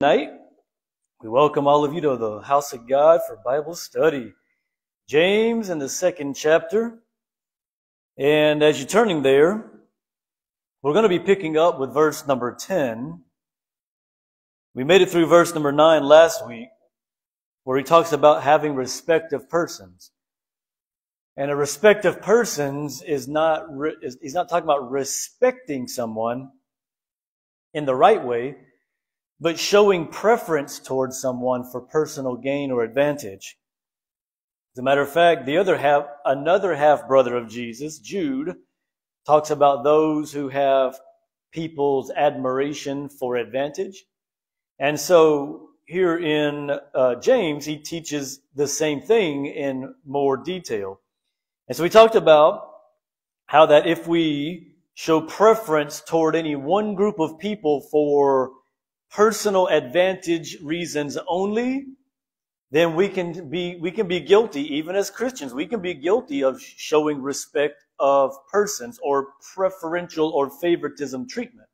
Tonight, we welcome all of you to the house of God for Bible study. James in the second chapter. And as you're turning there, we're going to be picking up with verse number 10. We made it through verse number 9 last week, where he talks about having respect of persons. And a respect of persons is not, is, he's not talking about respecting someone in the right way but showing preference towards someone for personal gain or advantage. As a matter of fact, the other half, another half brother of Jesus, Jude, talks about those who have people's admiration for advantage. And so here in uh, James, he teaches the same thing in more detail. And so we talked about how that if we show preference toward any one group of people for personal advantage reasons only, then we can be we can be guilty even as Christians. We can be guilty of showing respect of persons or preferential or favoritism treatment.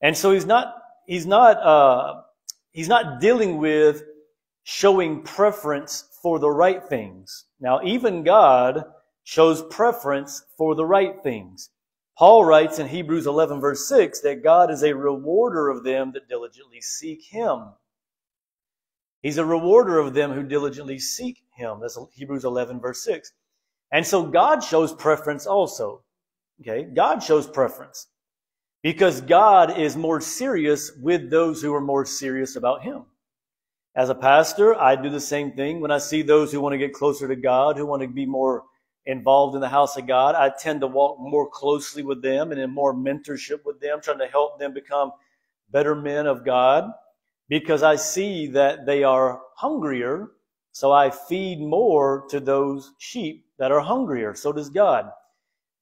And so he's not he's not uh, he's not dealing with showing preference for the right things. Now, even God shows preference for the right things. Paul writes in Hebrews 11 verse 6 that God is a rewarder of them that diligently seek Him. He's a rewarder of them who diligently seek Him. That's Hebrews 11 verse 6. And so God shows preference also. Okay. God shows preference because God is more serious with those who are more serious about Him. As a pastor, I do the same thing when I see those who want to get closer to God, who want to be more involved in the house of God, I tend to walk more closely with them and in more mentorship with them, trying to help them become better men of God because I see that they are hungrier. So I feed more to those sheep that are hungrier. So does God.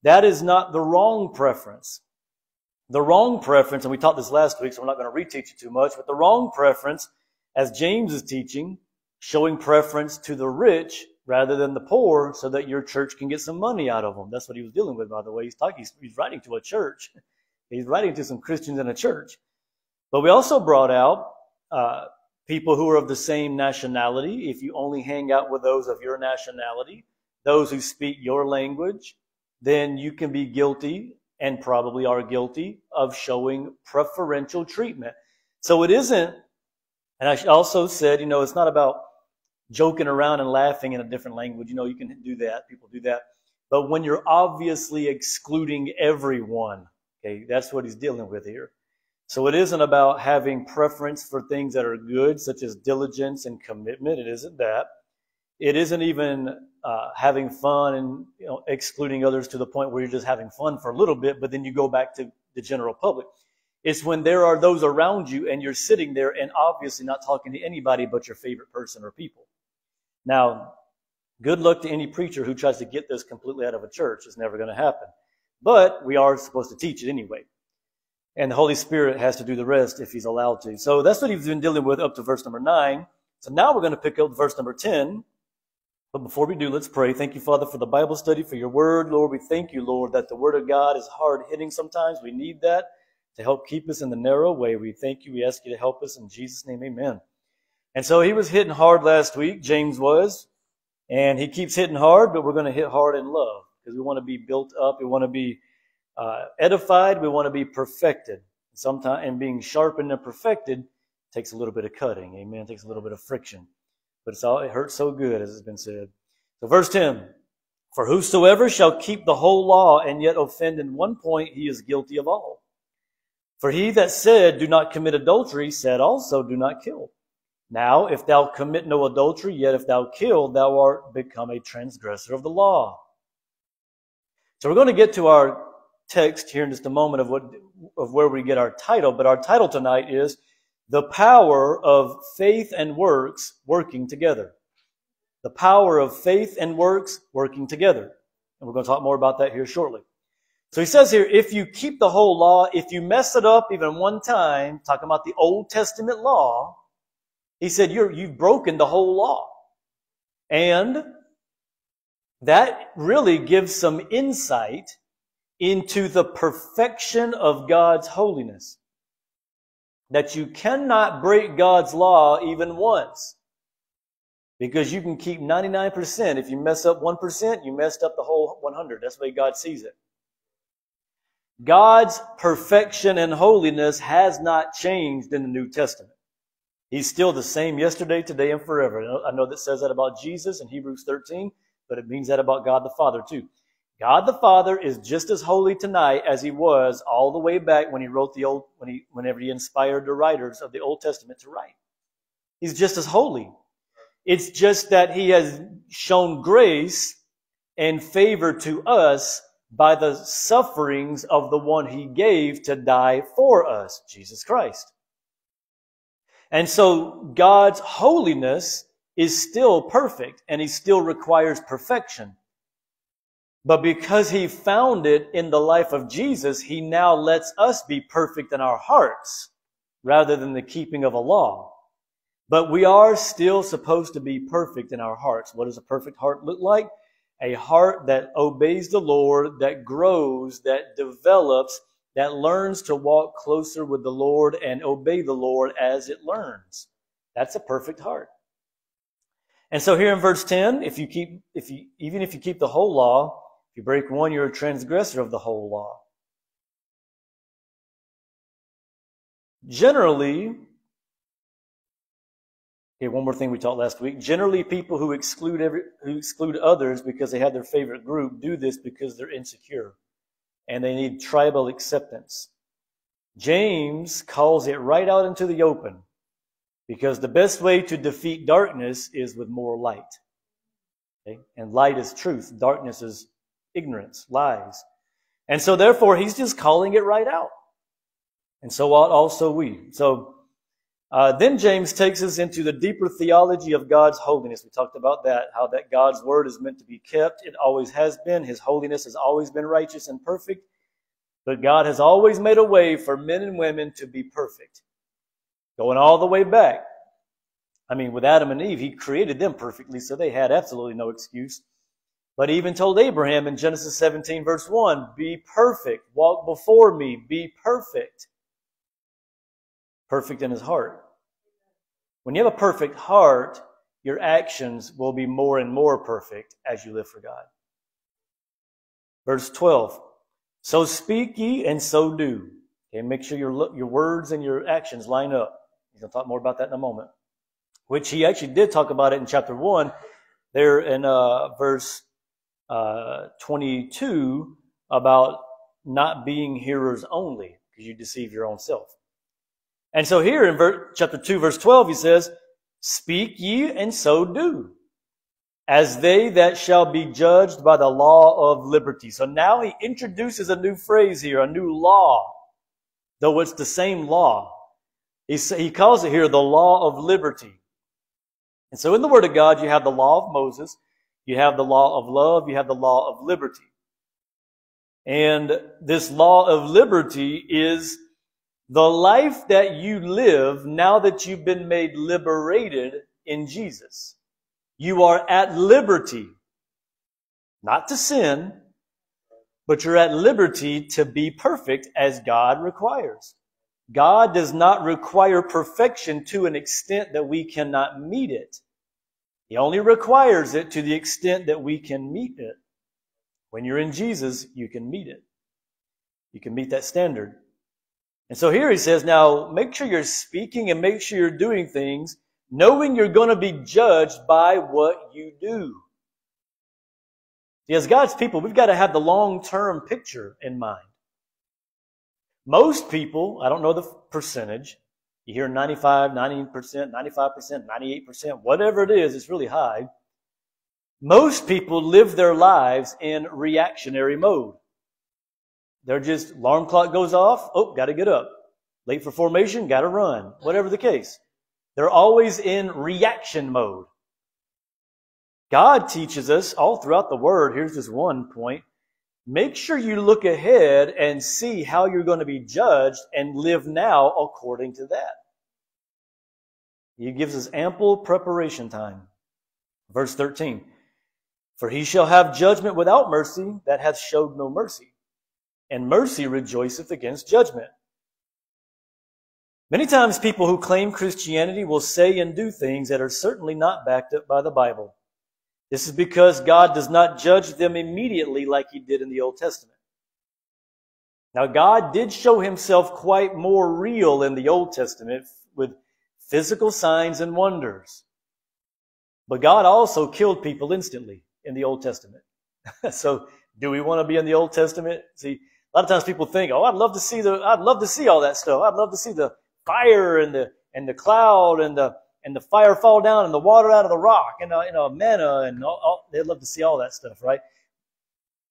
That is not the wrong preference. The wrong preference, and we taught this last week, so we're not going to reteach it too much, but the wrong preference, as James is teaching, showing preference to the rich rather than the poor so that your church can get some money out of them. That's what he was dealing with, by the way. He's talking, he's, he's writing to a church. He's writing to some Christians in a church. But we also brought out uh, people who are of the same nationality. If you only hang out with those of your nationality, those who speak your language, then you can be guilty and probably are guilty of showing preferential treatment. So it isn't, and I also said, you know, it's not about joking around and laughing in a different language. You know, you can do that. People do that. But when you're obviously excluding everyone, okay, that's what he's dealing with here. So it isn't about having preference for things that are good, such as diligence and commitment. It isn't that. It isn't even uh, having fun and you know, excluding others to the point where you're just having fun for a little bit, but then you go back to the general public. It's when there are those around you and you're sitting there and obviously not talking to anybody but your favorite person or people. Now, good luck to any preacher who tries to get this completely out of a church. It's never going to happen. But we are supposed to teach it anyway. And the Holy Spirit has to do the rest if he's allowed to. So that's what he's been dealing with up to verse number 9. So now we're going to pick up verse number 10. But before we do, let's pray. Thank you, Father, for the Bible study, for your word. Lord, we thank you, Lord, that the word of God is hard hitting sometimes. We need that to help keep us in the narrow way. We thank you. We ask you to help us. In Jesus' name, amen. And so he was hitting hard last week, James was, and he keeps hitting hard, but we're going to hit hard in love because we want to be built up. We want to be uh, edified. We want to be perfected. Sometimes, and being sharpened and perfected takes a little bit of cutting. Amen. It takes a little bit of friction, but it's all, it hurts so good, as has been said. So verse 10, for whosoever shall keep the whole law and yet offend in one point, he is guilty of all. For he that said, do not commit adultery, said also, do not kill. Now, if thou commit no adultery, yet if thou kill, thou art become a transgressor of the law. So we're going to get to our text here in just a moment of what of where we get our title, but our title tonight is the power of faith and works working together. The power of faith and works working together. And we're going to talk more about that here shortly. So he says here, if you keep the whole law, if you mess it up even one time, talking about the Old Testament law, he said, You're, you've broken the whole law. And that really gives some insight into the perfection of God's holiness. that you cannot break God's law even once. Because you can keep 99%. If you mess up 1%, you messed up the whole 100. That's the way God sees it. God's perfection and holiness has not changed in the New Testament. He's still the same yesterday, today, and forever. I know that says that about Jesus in Hebrews 13, but it means that about God the Father too. God the Father is just as holy tonight as he was all the way back when he wrote the old, when he, whenever he inspired the writers of the Old Testament to write. He's just as holy. It's just that he has shown grace and favor to us by the sufferings of the one he gave to die for us, Jesus Christ. And so God's holiness is still perfect and he still requires perfection. But because he found it in the life of Jesus, he now lets us be perfect in our hearts rather than the keeping of a law. But we are still supposed to be perfect in our hearts. What does a perfect heart look like? A heart that obeys the Lord, that grows, that develops, that learns to walk closer with the Lord and obey the Lord as it learns. That's a perfect heart. And so here in verse 10, if you keep, if you, even if you keep the whole law, if you break one, you're a transgressor of the whole law. Generally, okay, one more thing we taught last week. Generally, people who exclude every, who exclude others because they have their favorite group do this because they're insecure and they need tribal acceptance. James calls it right out into the open because the best way to defeat darkness is with more light. Okay? And light is truth. Darkness is ignorance, lies. And so therefore, he's just calling it right out. And so ought also we. So uh, then James takes us into the deeper theology of God's holiness. We talked about that, how that God's word is meant to be kept. It always has been. His holiness has always been righteous and perfect. But God has always made a way for men and women to be perfect. Going all the way back. I mean, with Adam and Eve, He created them perfectly, so they had absolutely no excuse. But he even told Abraham in Genesis 17 verse 1, be perfect, walk before me, be perfect. Perfect in his heart. When you have a perfect heart, your actions will be more and more perfect as you live for God. Verse 12. So speak ye and so do. Okay, make sure your, your words and your actions line up. He's going to talk more about that in a moment. Which he actually did talk about it in chapter 1, there in uh, verse uh, 22 about not being hearers only, because you deceive your own self. And so here in ver- chapter 2, verse 12, he says, Speak ye and so do, as they that shall be judged by the law of liberty. So now he introduces a new phrase here, a new law, though it's the same law. He, he calls it here the law of liberty. And so in the Word of God, you have the law of Moses, you have the law of love, you have the law of liberty. And this law of liberty is the life that you live now that you've been made liberated in Jesus. You are at liberty, not to sin, but you're at liberty to be perfect as God requires. God does not require perfection to an extent that we cannot meet it. He only requires it to the extent that we can meet it. When you're in Jesus, you can meet it. You can meet that standard. And so here he says, now make sure you're speaking and make sure you're doing things knowing you're going to be judged by what you do. See, as God's people, we've got to have the long-term picture in mind. Most people, I don't know the percentage, you hear 95, 90%, 95%, 98%, whatever it is, it's really high. Most people live their lives in reactionary mode. They're just, alarm clock goes off, oh, gotta get up. Late for formation, gotta run. Whatever the case. They're always in reaction mode. God teaches us all throughout the Word, here's this one point, make sure you look ahead and see how you're going to be judged and live now according to that. He gives us ample preparation time. Verse 13. For he shall have judgment without mercy that hath showed no mercy, and mercy rejoiceth against judgment. Many times people who claim Christianity will say and do things that are certainly not backed up by the Bible. This is because God does not judge them immediately like he did in the Old Testament. Now, God did show himself quite more real in the Old Testament with physical signs and wonders. But God also killed people instantly in the Old Testament. so, do we want to be in the Old Testament? See, a lot of times people think, "Oh, I'd love to see the, I'd love to see all that stuff. I'd love to see the fire and the and the cloud and the and the fire fall down and the water out of the rock and uh, you know manna and all, all, they'd love to see all that stuff, right?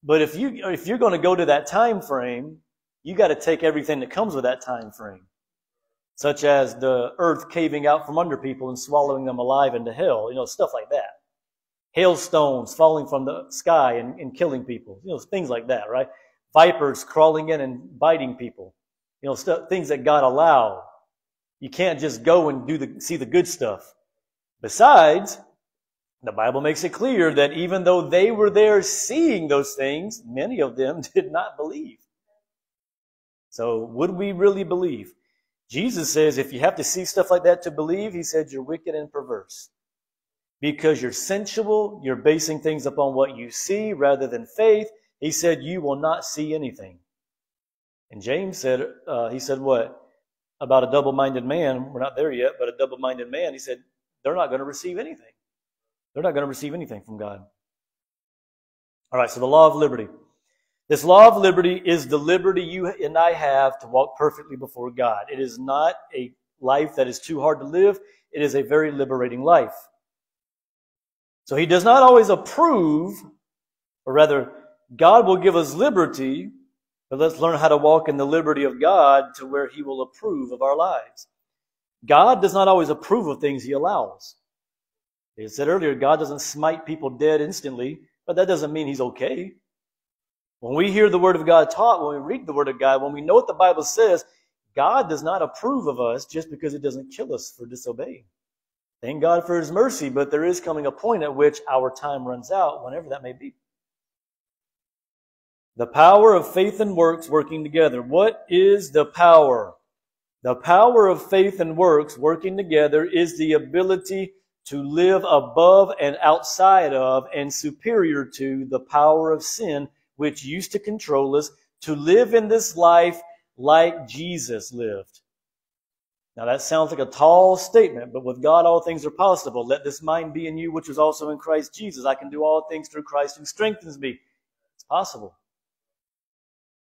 But if you if you're going to go to that time frame, you got to take everything that comes with that time frame, such as the earth caving out from under people and swallowing them alive into hell, you know, stuff like that. Hailstones falling from the sky and, and killing people, you know, things like that, right? Vipers crawling in and biting people, you know, stuff, things that God allowed you can't just go and do the, see the good stuff. Besides, the Bible makes it clear that even though they were there seeing those things, many of them did not believe. So would we really believe? Jesus says if you have to see stuff like that to believe, he said you're wicked and perverse. Because you're sensual, you're basing things upon what you see rather than faith. He said you will not see anything. And James said, uh, he said what? about a double minded man. We're not there yet, but a double minded man, he said, they're not going to receive anything. They're not going to receive anything from God. All right, so the law of liberty. This law of liberty is the liberty you and I have to walk perfectly before God. It is not a life that is too hard to live, it is a very liberating life. So he does not always approve, or rather, God will give us liberty but let's learn how to walk in the liberty of God to where He will approve of our lives. God does not always approve of things He allows. It said earlier, God doesn't smite people dead instantly, but that doesn't mean He's okay. When we hear the Word of God taught, when we read the Word of God, when we know what the Bible says, God does not approve of us just because it doesn't kill us for disobeying. Thank God for His mercy, but there is coming a point at which our time runs out, whenever that may be. The power of faith and works working together. What is the power? The power of faith and works working together is the ability to live above and outside of and superior to the power of sin which used to control us, to live in this life like Jesus lived. Now that sounds like a tall statement, but with God all things are possible. Let this mind be in you which was also in Christ Jesus. I can do all things through Christ who strengthens me. It's possible.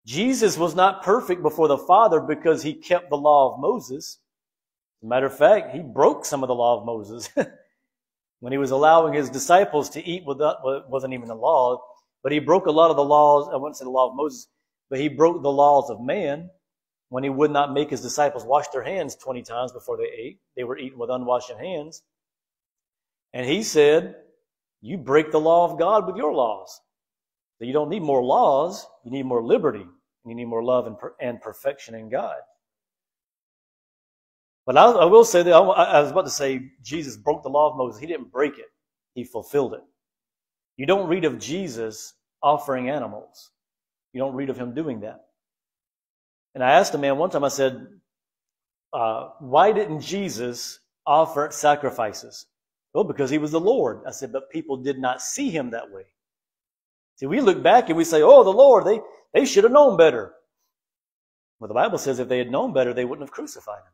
Jesus was not perfect before the Father because he kept the law of Moses. Matter of fact, he broke some of the law of Moses. when he was allowing his disciples to eat without, uh, well, wasn't even the law, but he broke a lot of the laws, I wouldn't say the law of Moses, but he broke the laws of man when he would not make his disciples wash their hands 20 times before they ate. They were eating with unwashed hands. And he said, you break the law of God with your laws. So you don't need more laws, you need more liberty. You need more love and, and perfection in God. But I, I will say that I, I was about to say Jesus broke the law of Moses. He didn't break it. He fulfilled it. You don't read of Jesus offering animals. You don't read of him doing that. And I asked a man one time, I said, uh, why didn't Jesus offer sacrifices? Well, because he was the Lord. I said, but people did not see him that way. See, we look back and we say, oh, the Lord, they, they should have known better. Well, the Bible says if they had known better, they wouldn't have crucified him.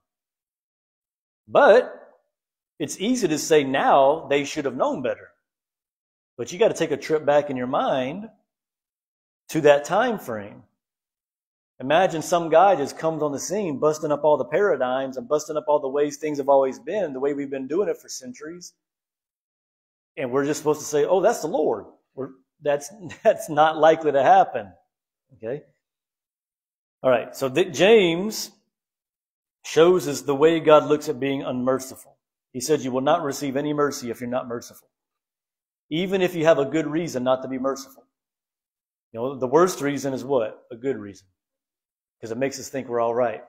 But it's easy to say now they should have known better. But you got to take a trip back in your mind to that time frame. Imagine some guy just comes on the scene, busting up all the paradigms and busting up all the ways things have always been, the way we've been doing it for centuries. And we're just supposed to say, oh, that's the Lord. That's, that's not likely to happen. Okay? All right, so James shows us the way God looks at being unmerciful. He said, You will not receive any mercy if you're not merciful, even if you have a good reason not to be merciful. You know, the worst reason is what? A good reason. Because it makes us think we're all right.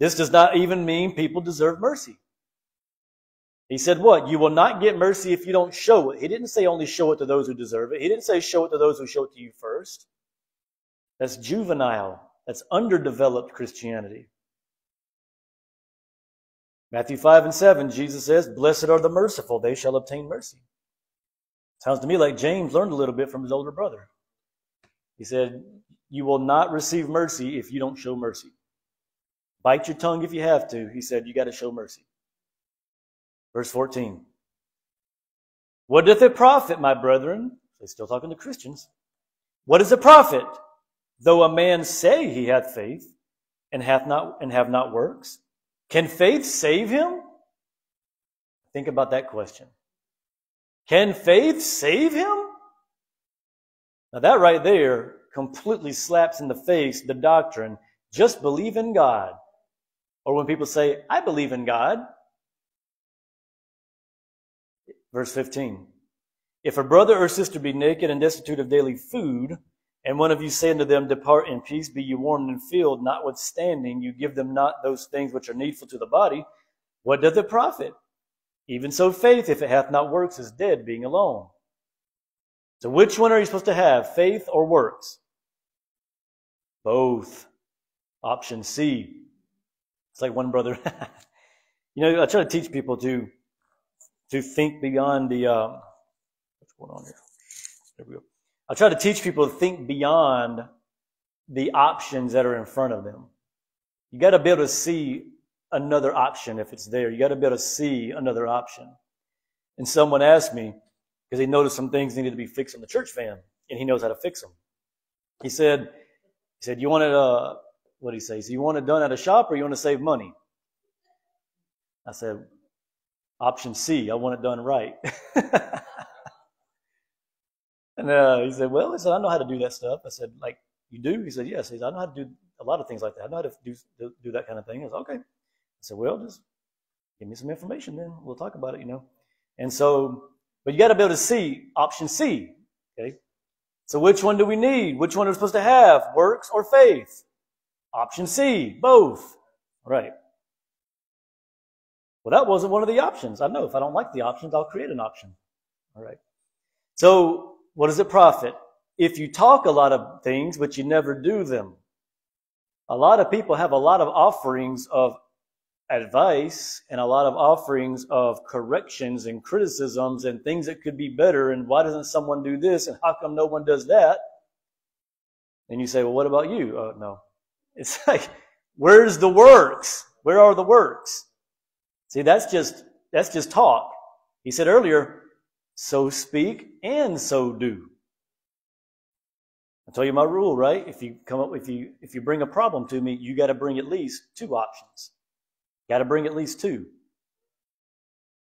This does not even mean people deserve mercy. He said, What? You will not get mercy if you don't show it. He didn't say only show it to those who deserve it. He didn't say show it to those who show it to you first. That's juvenile. That's underdeveloped Christianity. Matthew 5 and 7, Jesus says, Blessed are the merciful, they shall obtain mercy. Sounds to me like James learned a little bit from his older brother. He said, You will not receive mercy if you don't show mercy. Bite your tongue if you have to. He said, You got to show mercy. Verse 14. What doth it profit, my brethren? They're still talking to Christians. What is a profit? Though a man say he hath faith and hath not and have not works, can faith save him? Think about that question. Can faith save him? Now that right there completely slaps in the face the doctrine, just believe in God. Or when people say, I believe in God. Verse 15. If a brother or sister be naked and destitute of daily food, and one of you say unto them, Depart in peace, be ye warmed and filled, notwithstanding you give them not those things which are needful to the body, what doth it profit? Even so, faith, if it hath not works, is dead, being alone. So, which one are you supposed to have, faith or works? Both. Option C. It's like one brother. you know, I try to teach people to to think beyond the. Um, what's going on here? There we go. I try to teach people to think beyond the options that are in front of them. You got to be able to see another option if it's there. You got to be able to see another option. And someone asked me, because he noticed some things needed to be fixed on the church van, and he knows how to fix them. He said, he said, you want it, uh, what he say? So you want it done at a shop or you want to save money? I said, option C, I want it done right. and uh, he said, well, he said, I know how to do that stuff. I said, like, you do? He said, yes. He said, I know how to do a lot of things like that. I know how to do, do, that kind of thing. I said, okay. I said, well, just give me some information then. We'll talk about it, you know. And so, but you got to be able to see option C. Okay. So which one do we need? Which one are we supposed to have? Works or faith? Option C, both. All right. Well, that wasn't one of the options. I know if I don't like the options, I'll create an option. All right. So what does it profit? If you talk a lot of things, but you never do them. A lot of people have a lot of offerings of advice and a lot of offerings of corrections and criticisms and things that could be better and why doesn't someone do this and how come no one does that and you say well what about you oh no it's like where's the works where are the works see that's just that's just talk he said earlier so speak and so do i tell you my rule right if you come up if you if you bring a problem to me you got to bring at least two options Got to bring at least two.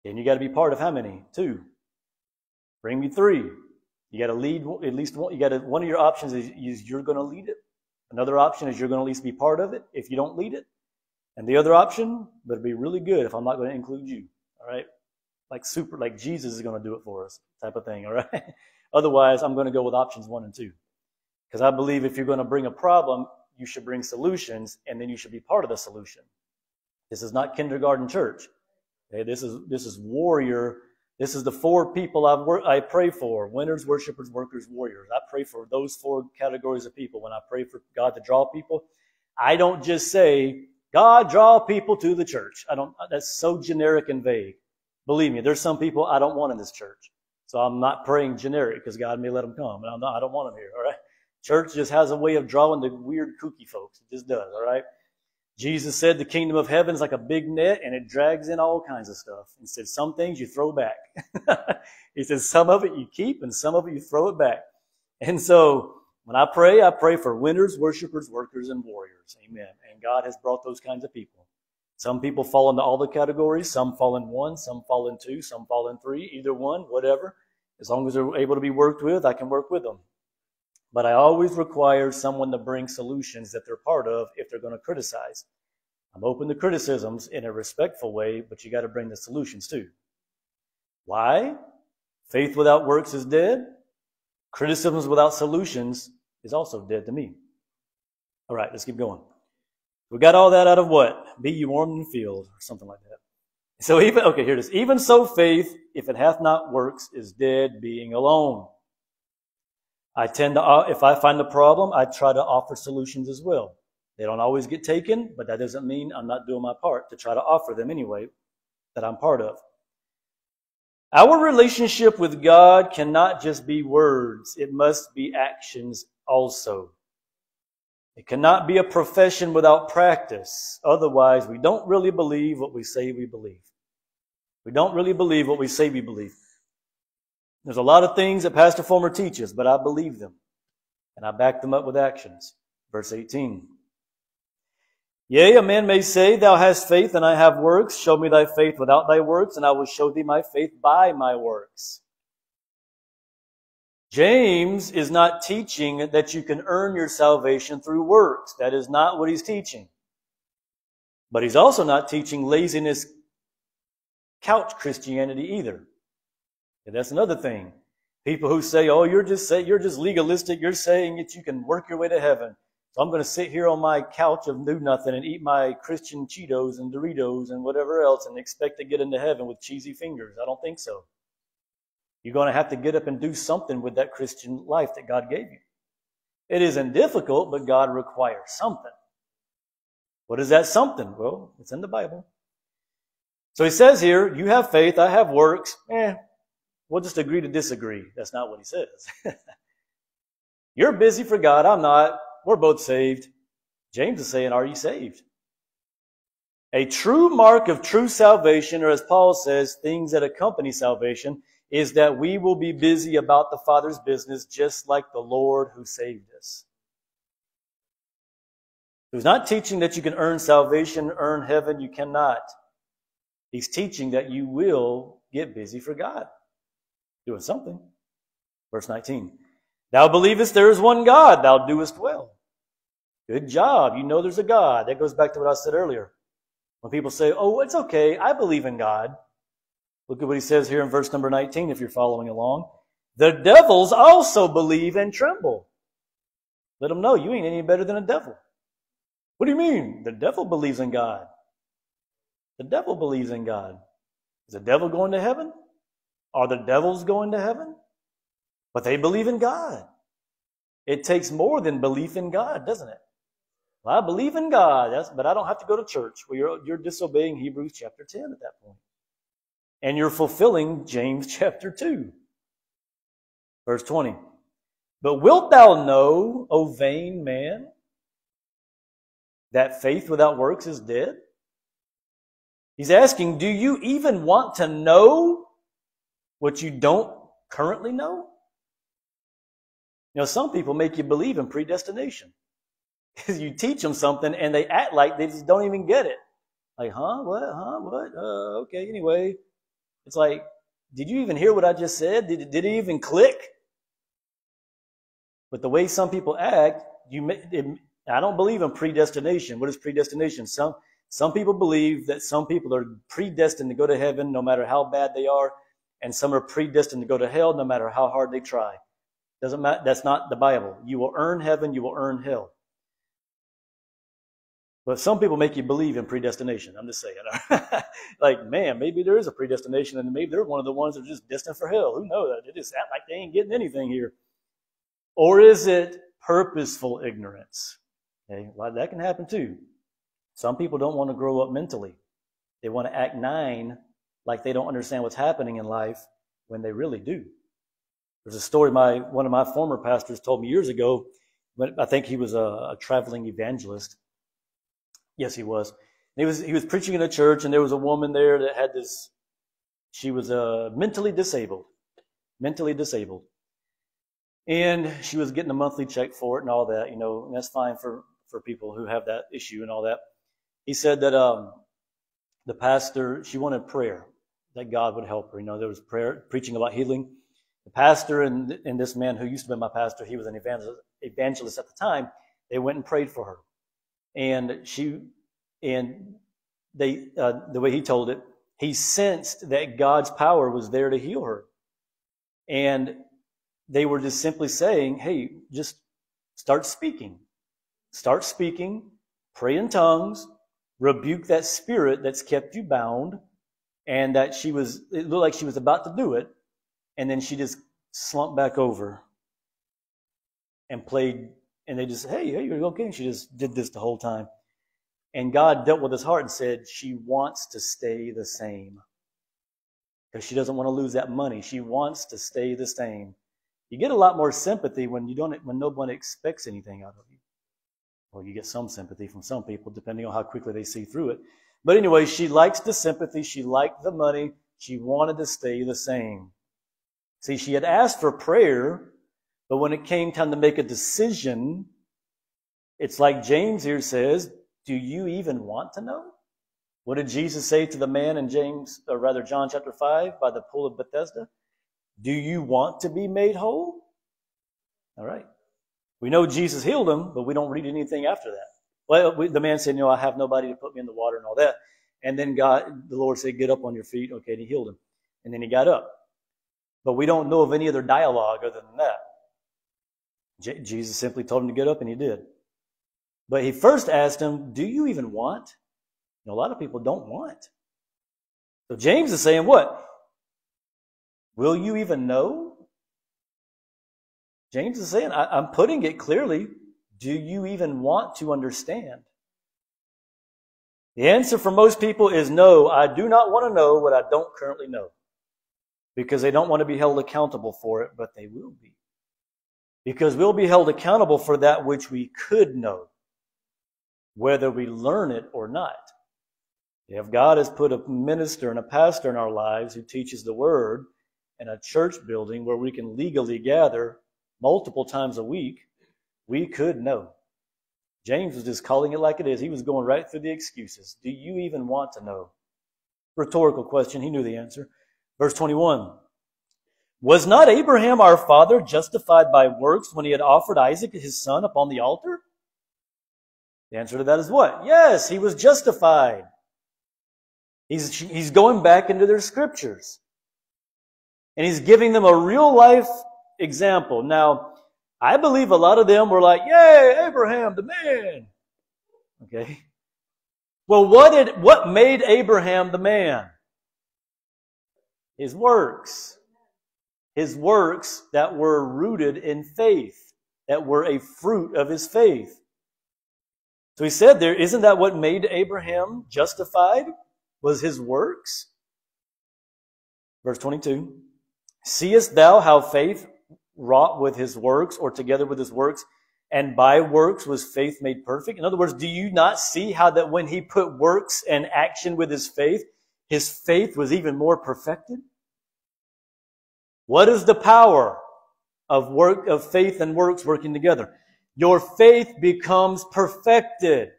And you got to be part of how many? Two. Bring me three. You got to lead at least one. You got to, one of your options is, is you're going to lead it. Another option is you're going to at least be part of it if you don't lead it. And the other option better be really good if I'm not going to include you. All right? Like super, like Jesus is going to do it for us type of thing. All right? Otherwise, I'm going to go with options one and two. Because I believe if you're going to bring a problem, you should bring solutions and then you should be part of the solution. This is not kindergarten church. Okay, this is this is warrior. This is the four people I work, I pray for: winners, worshipers, workers, warriors. I pray for those four categories of people. When I pray for God to draw people, I don't just say, "God, draw people to the church." I don't. That's so generic and vague. Believe me, there's some people I don't want in this church. So I'm not praying generic because God may let them come. And I'm not, I don't want them here. All right. Church just has a way of drawing the weird, kooky folks. It just does. All right. Jesus said the kingdom of heaven is like a big net and it drags in all kinds of stuff. He said some things you throw back. he said some of it you keep and some of it you throw it back. And so when I pray, I pray for winners, worshipers, workers, and warriors. Amen. And God has brought those kinds of people. Some people fall into all the categories. Some fall in one, some fall in two, some fall in three, either one, whatever. As long as they're able to be worked with, I can work with them. But I always require someone to bring solutions that they're part of if they're going to criticize. I'm open to criticisms in a respectful way, but you got to bring the solutions too. Why? Faith without works is dead. Criticisms without solutions is also dead to me. All right, let's keep going. We got all that out of what? Be you warm in the field, or something like that. So even, okay, here it is. Even so faith, if it hath not works, is dead being alone. I tend to, uh, if I find a problem, I try to offer solutions as well. They don't always get taken, but that doesn't mean I'm not doing my part to try to offer them anyway that I'm part of. Our relationship with God cannot just be words, it must be actions also. It cannot be a profession without practice. Otherwise, we don't really believe what we say we believe. We don't really believe what we say we believe. There's a lot of things that Pastor Fulmer teaches, but I believe them. And I back them up with actions. Verse 18. Yea, a man may say, Thou hast faith, and I have works. Show me thy faith without thy works, and I will show thee my faith by my works. James is not teaching that you can earn your salvation through works. That is not what he's teaching. But he's also not teaching laziness couch Christianity either. And that's another thing. People who say, "Oh, you're just say you're just legalistic. You're saying that you can work your way to heaven." So I'm going to sit here on my couch of do nothing and eat my Christian Cheetos and Doritos and whatever else and expect to get into heaven with cheesy fingers. I don't think so. You're going to have to get up and do something with that Christian life that God gave you. It isn't difficult, but God requires something. What is that something? Well, it's in the Bible. So he says here, you have faith, I have works. Eh, we'll just agree to disagree. That's not what he says. You're busy for God, I'm not. We're both saved. James is saying, Are you saved? A true mark of true salvation, or as Paul says, things that accompany salvation, is that we will be busy about the Father's business just like the Lord who saved us. He's not teaching that you can earn salvation, earn heaven. You cannot. He's teaching that you will get busy for God, doing something. Verse 19. Thou believest there is one God, thou doest well. Good job. You know there's a God. That goes back to what I said earlier. When people say, oh, it's okay, I believe in God. Look at what he says here in verse number 19 if you're following along. The devils also believe and tremble. Let them know you ain't any better than a devil. What do you mean? The devil believes in God. The devil believes in God. Is the devil going to heaven? Are the devils going to heaven? But they believe in God. It takes more than belief in God, doesn't it? Well, I believe in God, but I don't have to go to church. Well, you're, you're disobeying Hebrews chapter 10 at that point. And you're fulfilling James chapter 2. Verse 20. But wilt thou know, O vain man, that faith without works is dead? He's asking, do you even want to know what you don't currently know? You know, some people make you believe in predestination. You teach them something and they act like they just don't even get it. Like, huh? What? Huh? What? Uh, okay, anyway. It's like, did you even hear what I just said? Did, did it even click? But the way some people act, you, it, I don't believe in predestination. What is predestination? Some, some people believe that some people are predestined to go to heaven no matter how bad they are, and some are predestined to go to hell no matter how hard they try. Doesn't matter. That's not the Bible. You will earn heaven. You will earn hell. But some people make you believe in predestination. I'm just saying. like, man, maybe there is a predestination, and maybe they're one of the ones that are just destined for hell. Who knows? They just act like they ain't getting anything here. Or is it purposeful ignorance? Okay, well, that can happen too. Some people don't want to grow up mentally. They want to act nine like they don't understand what's happening in life when they really do. There's a story my one of my former pastors told me years ago. But I think he was a, a traveling evangelist Yes, he was. he was he was preaching in a church, and there was a woman there that had this. She was uh, mentally disabled, mentally disabled, and she was getting a monthly check for it and all that. You know, and that's fine for for people who have that issue and all that. He said that um, the pastor she wanted prayer that God would help her. You know, there was prayer preaching about healing. The pastor and and this man who used to be my pastor, he was an evangelist, evangelist at the time. They went and prayed for her and she and they uh, the way he told it he sensed that god's power was there to heal her. And they were just simply saying hey just start speaking. Start speaking pray in tongues rebuke that spirit that's kept you bound and that she was it looked like she was about to do it and then she just slumped back over and played And they just, hey, hey, you're okay. And she just did this the whole time. And God dealt with his heart and said, she wants to stay the same. Because she doesn't want to lose that money. She wants to stay the same. You get a lot more sympathy when you don't, when no one expects anything out of you. Well, you get some sympathy from some people, depending on how quickly they see through it. But anyway, she likes the sympathy. She liked the money. She wanted to stay the same. See, she had asked for prayer, but when it came time to make a decision, it's like James here says, do you even want to know? What did Jesus say to the man in James, or rather John chapter 5 by the pool of Bethesda? Do you want to be made whole? All right. We know Jesus healed him, but we don't read anything after that. Well, we, the man said, know, I have nobody to put me in the water and all that. And then God, the Lord said, get up on your feet. Okay, and he healed him. And then he got up. But we don't know of any other dialogue other than that. J- Jesus simply told him to get up, and he did. But he first asked him, Do you even want? A lot of people don't want. So James is saying, What? Will you even know? James is saying, I, am putting it clearly. Do you even want to understand? The answer for most people is no, I do not want to know what I don't currently know because they don't want to be held accountable for it, but they will be. Because we'll be held accountable for that which we could know, whether we learn it or not. If God has put a minister and a pastor in our lives who teaches the word in a church building where we can legally gather multiple times a week, we could know. James was just calling it like it is. He was going right through the excuses. Do you even want to know? Rhetorical question. He knew the answer. Verse 21. Was not Abraham our father justified by works when he had offered Isaac his son upon the altar? The answer to that is what? Yes, he was justified. He's, he's going back into their scriptures. And he's giving them a real life example. Now, I believe a lot of them were like, Yay, Abraham, the man. Okay. Well, what did, what made Abraham the man? His works. His works that were rooted in faith, that were a fruit of his faith. So he said there, isn't that what made Abraham justified? Was his works? Verse 22. Seest thou how faith wrought with his works, or together with his works, and by works was faith made perfect? In other words, do you not see how that when he put works and action with his faith, his faith was even more perfected? What is the power of work, of faith and works working together? Your faith becomes perfected.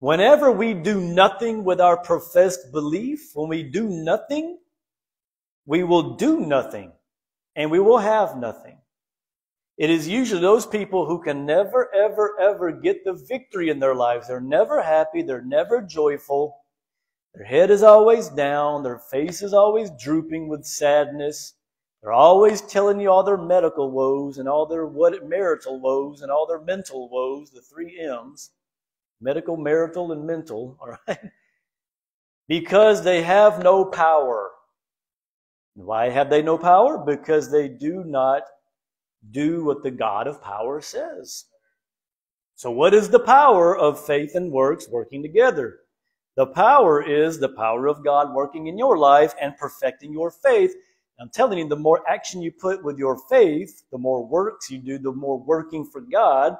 Whenever we do nothing with our professed belief, when we do nothing, we will do nothing and we will have nothing. It is usually those people who can never, ever, ever get the victory in their lives. They're never happy. They're never joyful. Their head is always down. Their face is always drooping with sadness. They're always telling you all their medical woes and all their what marital woes and all their mental woes, the three M's. Medical, marital, and mental, all right? Because they have no power. Why have they no power? Because they do not do what the God of power says. So what is the power of faith and works working together? The power is the power of God working in your life and perfecting your faith. I'm telling you, the more action you put with your faith, the more works you do, the more working for God,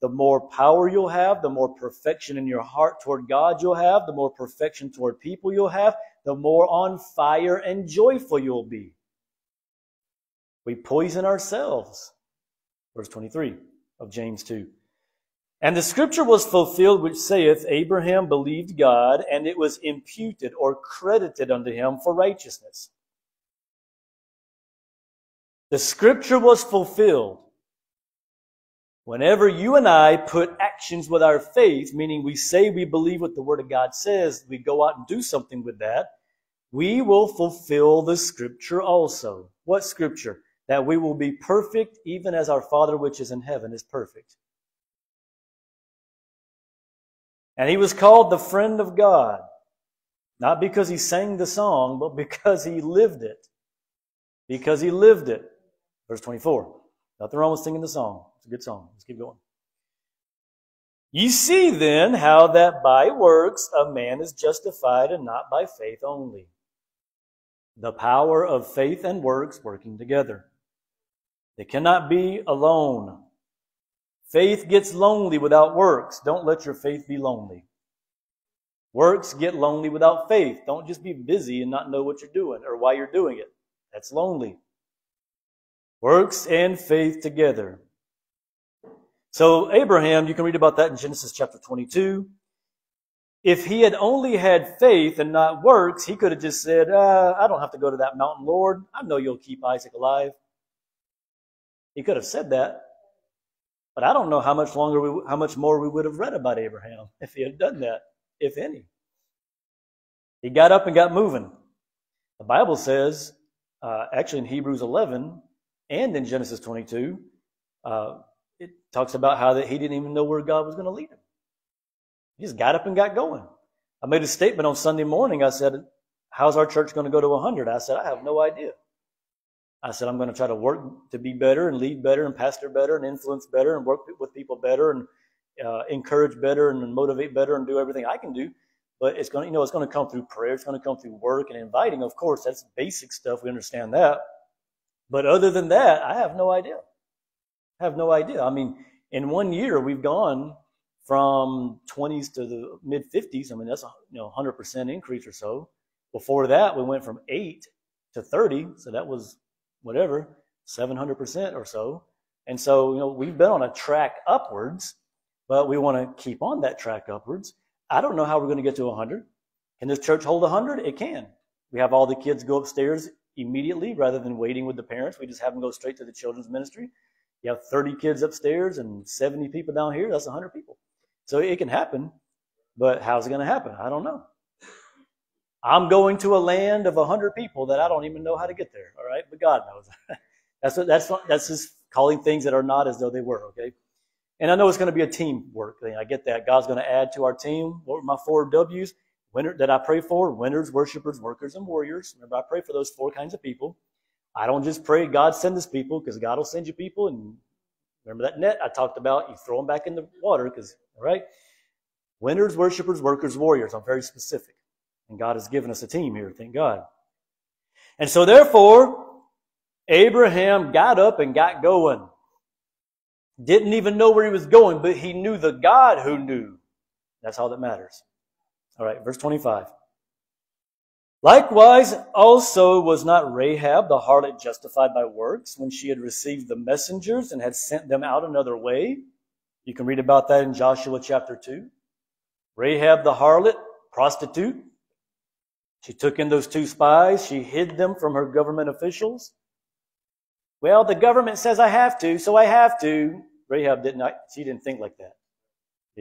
the more power you'll have, the more perfection in your heart toward God you'll have, the more perfection toward people you'll have, the more on fire and joyful you'll be. We poison ourselves. Verse 23 of James 2. And the scripture was fulfilled which saith, Abraham believed God, and it was imputed or credited unto him for righteousness. The scripture was fulfilled. Whenever you and I put actions with our faith, meaning we say we believe what the Word of God says, we go out and do something with that, we will fulfill the scripture also. What scripture? That we will be perfect even as our Father which is in heaven is perfect. And he was called the friend of God. Not because he sang the song, but because he lived it. Because he lived it. Verse 24. Nothing wrong with singing the song. It's a good song. Let's keep going. Ye see then how that by works a man is justified and not by faith only. The power of faith and works working together. They cannot be alone. Faith gets lonely without works. Don't let your faith be lonely. Works get lonely without faith. Don't just be busy and not know what you're doing or why you're doing it. That's lonely. Works and faith together. So Abraham, you can read about that in Genesis chapter 22. If he had only had faith and not works, he could have just said, uh, I don't have to go to that mountain, Lord. I know you'll keep Isaac alive. He could have said that. But I don't know how much longer, we, how much more we would have read about Abraham if he had done that, if any. He got up and got moving. The Bible says, uh, actually in Hebrews 11 and in Genesis 22, uh, it talks about how that he didn't even know where God was going to lead him. He just got up and got going. I made a statement on Sunday morning. I said, How's our church going to go to 100? I said, I have no idea. I said, I'm going to try to work to be better and lead better and pastor better and influence better and work with people better and uh, encourage better and motivate better and do everything I can do. But it's going to, you know, it's going to come through prayer. It's going to come through work and inviting. Of course, that's basic stuff. We understand that. But other than that, I have no idea. I have no idea. I mean, in one year, we've gone from 20s to the mid 50s. I mean, that's a you know 100% increase or so. Before that, we went from 8 to 30. So that was whatever, 700% or so. And so, you know, we've been on a track upwards, but we want to keep on that track upwards. I don't know how we're going to get to 100. Can this church hold 100? It can. We have all the kids go upstairs immediately rather than waiting with the parents. We just have them go straight to the children's ministry. You have 30 kids upstairs and 70 people down here. That's 100 people. So it can happen, but how's it going to happen? I don't know. I'm going to a land of a hundred people that I don't even know how to get there. All right, but God knows. that's what, that's that's just calling things that are not as though they were. Okay, and I know it's going to be a teamwork thing. I get that. God's going to add to our team. What were my four W's? Winner that I pray for: winners, worshipers, workers, and warriors. Remember, I pray for those four kinds of people. I don't just pray God send us people because God will send you people. And remember that net I talked about? You throw them back in the water because all right. Winners, worshipers, workers, warriors. I'm very specific. And God has given us a team here, thank God. And so therefore, Abraham got up and got going. Didn't even know where he was going, but he knew the God who knew. That's all that matters. All right, verse 25. Likewise, also was not Rahab the harlot justified by works when she had received the messengers and had sent them out another way? You can read about that in Joshua chapter 2. Rahab the harlot, prostitute, she took in those two spies. She hid them from her government officials. Well, the government says I have to, so I have to. Rahab didn't. She didn't think like that.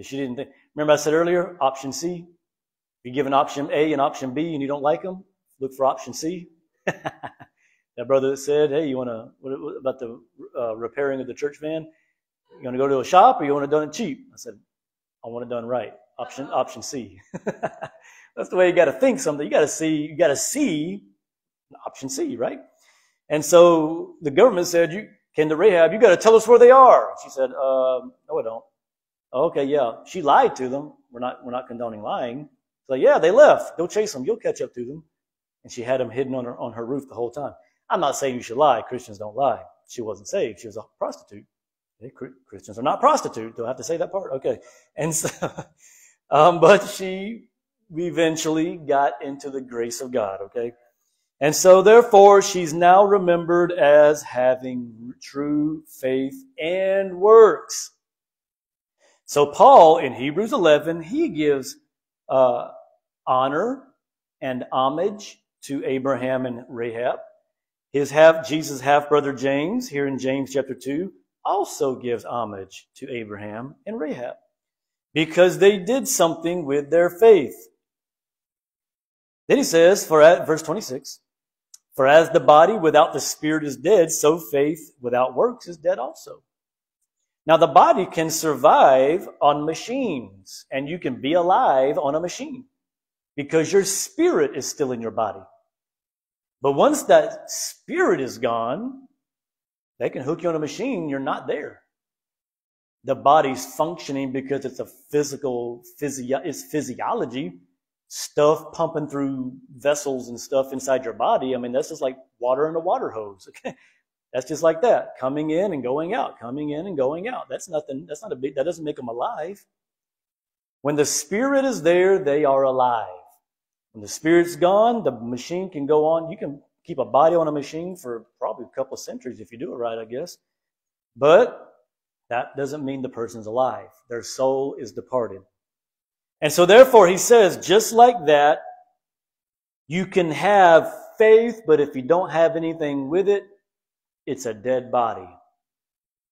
She didn't think. Remember, I said earlier, option C. If you give an option A and option B, and you don't like them, look for option C. that brother that said, "Hey, you want to about the uh, repairing of the church van? You want to go to a shop, or you want it done cheap?" I said, "I want it done right." Option option C. That's the way you got to think something. You got to see, you got to see option C, right? And so the government said, you came to Rahab, you got to tell us where they are. She said, uh, no, I don't. okay, yeah. She lied to them. We're not, we're not condoning lying. So yeah, they left. Go chase them. You'll catch up to them. And she had them hidden on her, on her roof the whole time. I'm not saying you should lie. Christians don't lie. She wasn't saved. She was a prostitute. Christians are not prostitutes. Do I have to say that part? Okay. And so, um, but she eventually got into the grace of God, okay? And so, therefore, she's now remembered as having true faith and works. So, Paul in Hebrews 11, he gives uh, honor and homage to Abraham and Rahab. His half, Jesus' half brother James, here in James chapter 2, also gives homage to Abraham and Rahab because they did something with their faith. Then he says, for at, verse 26, for as the body without the spirit is dead, so faith without works is dead also. Now the body can survive on machines and you can be alive on a machine because your spirit is still in your body. But once that spirit is gone, They can hook you on a machine, you're not there. The body's functioning because it's a physical, physio- it's physiology, stuff pumping through vessels and stuff inside your body. I mean, that's just like water in a water hose. Okay. That's just like that, coming in and going out, coming in and going out. That's nothing, that's not a big, that doesn't make them alive. When the spirit is there, they are alive. When the spirit's gone, the machine can go on. You can keep a body on a machine for probably a couple of centuries if you do it right, I guess. But that doesn't mean the person's alive. Their soul is departed. And so therefore he says, just like that, you can have faith, but if you don't have anything with it, it's a dead body.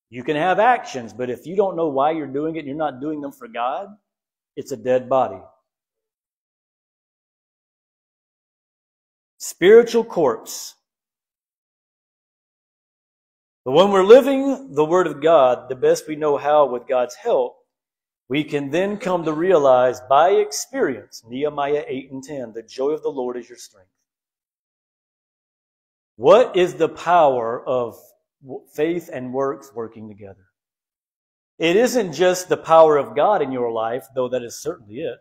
You can have actions, but if you don't know why you're doing it you're not doing them for God, it's a dead body. Spiritual corpse. But when we're living the Word of God the best we know how with God's help, we can then come to realize by experience, Nehemiah 8 and 10, the joy of the Lord is your strength. What is the power of faith and works working together? It isn't just the power of God in your life, though that is certainly it.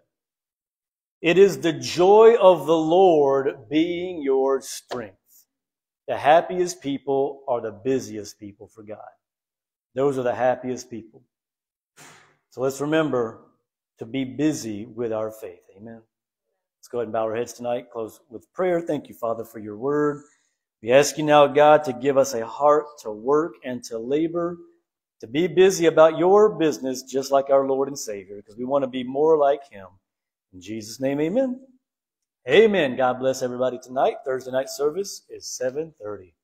It is the joy of the Lord being your strength. The happiest people are the busiest people for God. Those are the happiest people. So let's remember to be busy with our faith. Amen. Let's go ahead and bow our heads tonight. Close with prayer. Thank you, Father, for your word. We ask you now, God, to give us a heart to work and to labor, to be busy about your business, just like our Lord and Savior, because we want to be more like him. In Jesus' name, amen. Amen. God bless everybody tonight. Thursday night service is 730.